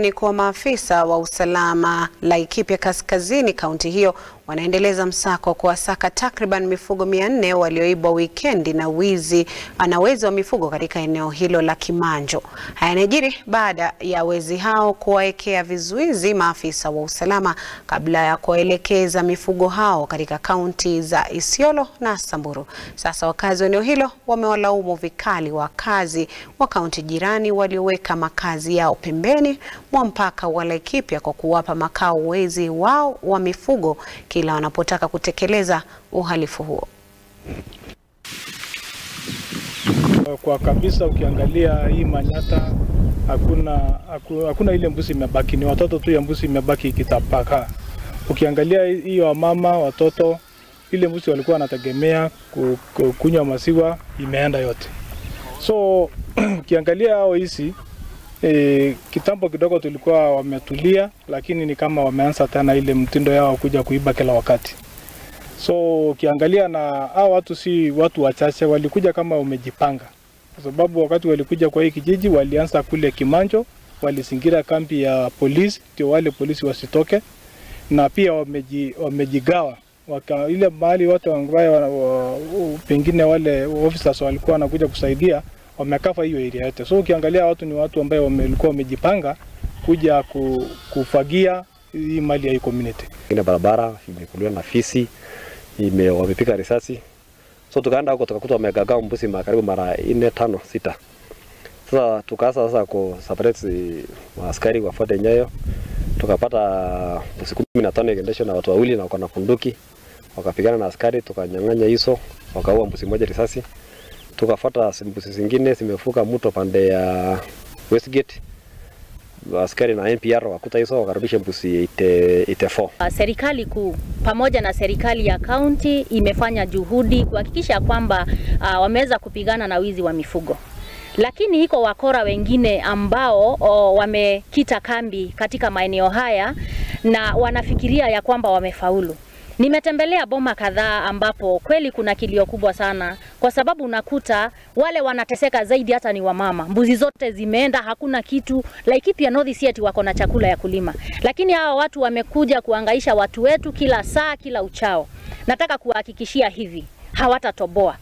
Ni kwa maafisa wa usalama Laikipia Kaskazini, kaunti hiyo wanaendeleza msako kuwasaka takriban mifugo mia nne walioibwa wikendi na wizi na wezi wa mifugo katika eneo hilo la Kimanjo. Haya yanajiri baada ya wezi hao kuwaekea vizuizi maafisa wa usalama kabla ya kuwaelekeza mifugo hao katika kaunti za Isiolo na Samburu. Sasa wakazi wa eneo hilo wamewalaumu vikali wakazi wa kaunti jirani walioweka makazi yao pembeni mwa mpaka wa Laikipia kwa kuwapa makao wezi wao wa mifugo kila wanapotaka kutekeleza uhalifu huo. Kwa kabisa ukiangalia hii Manyata hakuna haku- hakuna ile mbuzi imebaki, ni watoto tu ya mbuzi imebaki ikitapaka. Ukiangalia hiyo wamama watoto, ile mbuzi walikuwa wanategemea ku- ku- kunywa maziwa imeenda yote. So ukiangalia hao hizi e, kitambo kidogo tulikuwa wametulia, lakini ni kama wameanza tena ile mtindo yao kuja kuiba kila wakati. So ukiangalia na hao watu si watu wachache, walikuja kama wamejipanga, kwa sababu wakati walikuja kwa hii kijiji walianza kule Kimanjo, walizingira kambi ya polisi ndio wale polisi wasitoke, na pia wameji, wamejigawa waka, ile mahali watu ambayo pengine wale officers walikuwa wanakuja kusaidia wamekafa hiyo area yote. So ukiangalia watu ni watu ambao walikuwa wamejipanga kuja ku, kufagia hii mali ya hii community. ingine barabara imekuliwa na fisi ime wamepika risasi. So tukaenda huko tukakuta wamegagaa mbuzi karibu mara nne tano sita. Sasa tukaanza sasa ku separate askari wa Fort nyayo. Tukapata mbuzi kumi na tano ikiendeshwa na watu wawili na wako na bunduki. Wakapigana na askari tukanyang'anya hizo wakaua mbuzi moja risasi tukafuata mbuzi zingine zimefuka mto pande ya Westgate. Askari na NPR wakuta hizo wakarudisha mbuzi ite, ite 4 Uh, Serikali kuu pamoja na serikali ya kaunti imefanya juhudi kuhakikisha kwamba uh, wameweza kupigana na wizi wa mifugo, lakini iko wakora wengine ambao o, wamekita kambi katika maeneo haya na wanafikiria ya kwamba wamefaulu. Nimetembelea boma kadhaa ambapo kweli kuna kilio kubwa sana, kwa sababu unakuta wale wanateseka zaidi hata ni wamama. Mbuzi zote zimeenda, hakuna kitu. Laikipia North si wako na chakula ya kulima, lakini hawa watu wamekuja kuangaisha watu wetu kila saa, kila uchao. Nataka kuwahakikishia hivi, hawatatoboa.